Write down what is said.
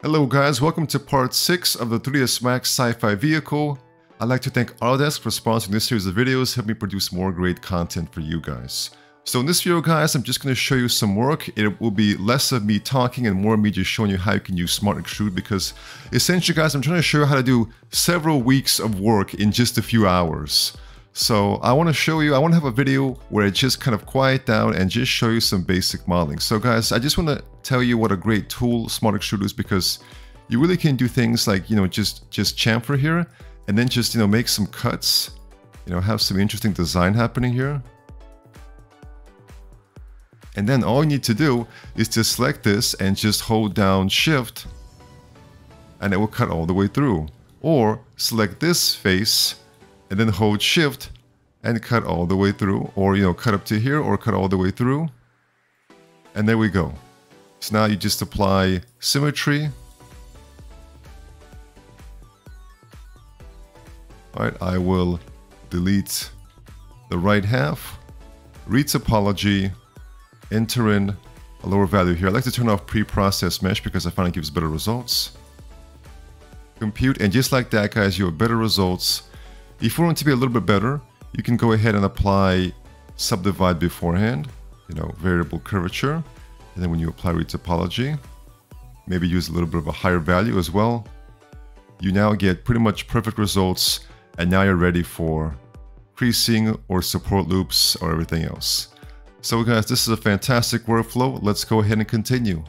Hello guys, welcome to part 6 of the 3ds Max sci-fi vehicle. I'd like to thank Autodesk for sponsoring this series of videos, helping me produce more great content for you guys. So in this video guys, I'm just going to show you some work. It will be less of me talking and more of me just showing you how you can use Smart Extrude because essentially guys, I'm trying to show you how to do several weeks of work in just a few hours. So I want to show you, I want to have a video where I just kind of quiet down and just show you some basic modeling. So guys, I just want to tell you what a great tool Smart Extrude is because you really can do things like, you know, just, just chamfer here and then just, you know, make some cuts, you know, have some interesting design happening here. And then all you need to do is to select this and just hold down shift and it will cut all the way through. Or select this face and then hold shift and cut all the way through or you know cut up to here or cut all the way through. And there we go. So now you just apply symmetry. All right I will delete the right half retopology enter in a lower value here. I like to turn off pre-processed mesh because I find it gives better results. Compute and just like that guys you have better results if you want to be a little bit better, you can go ahead and apply subdivide beforehand, you know, variable curvature. And then when you apply retopology, maybe use a little bit of a higher value as well. You now get pretty much perfect results and now you're ready for creasing or support loops or everything else. So guys, this is a fantastic workflow. Let's go ahead and continue.